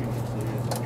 Massachusetts.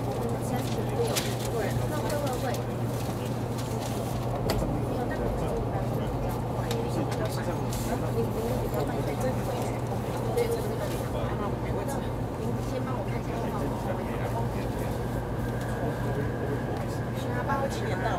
八号几点到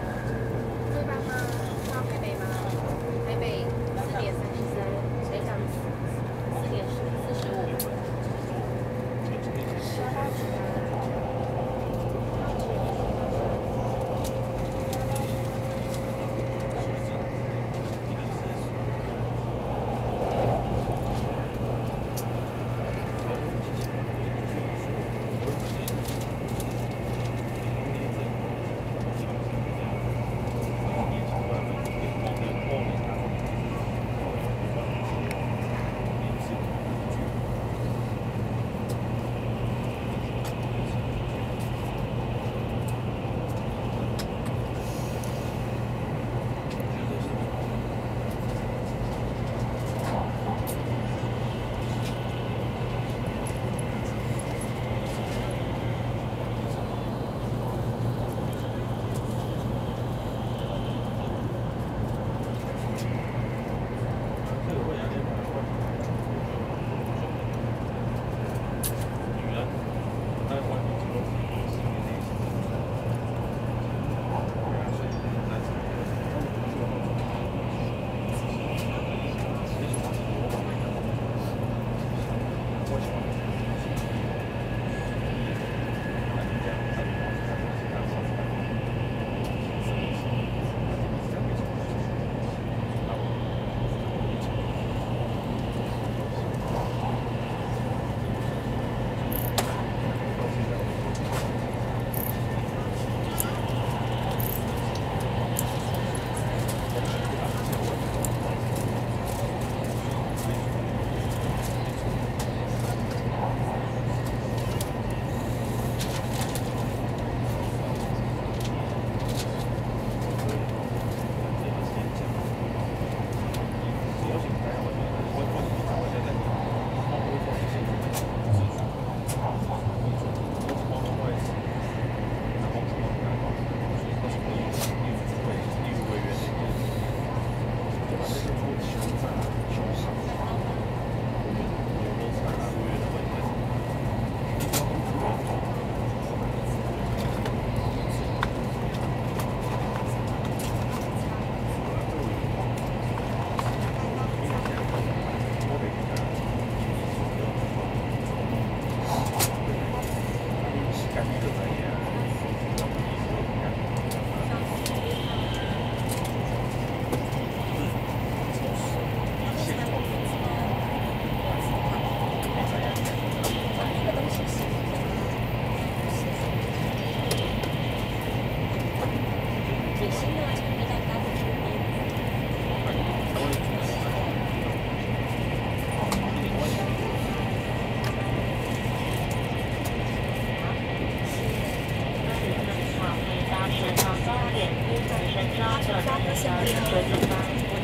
我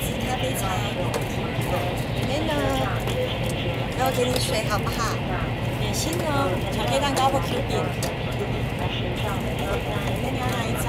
自咖啡茶。里面呢，然后给你水好不好？点心呢，巧克力蛋糕或 Q 饼。那你要哪一种？